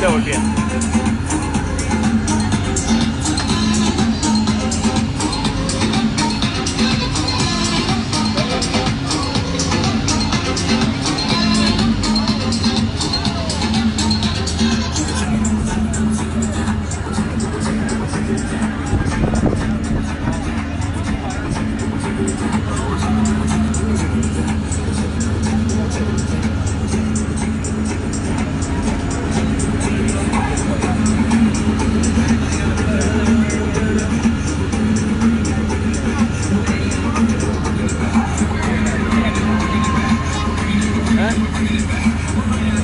Go again. Yeah.